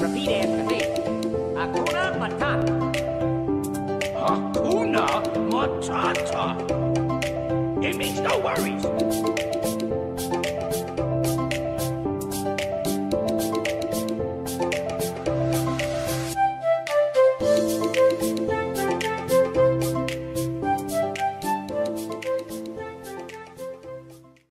Repeat after me. Hakuna Matata. Hakuna Matata. It means no worries.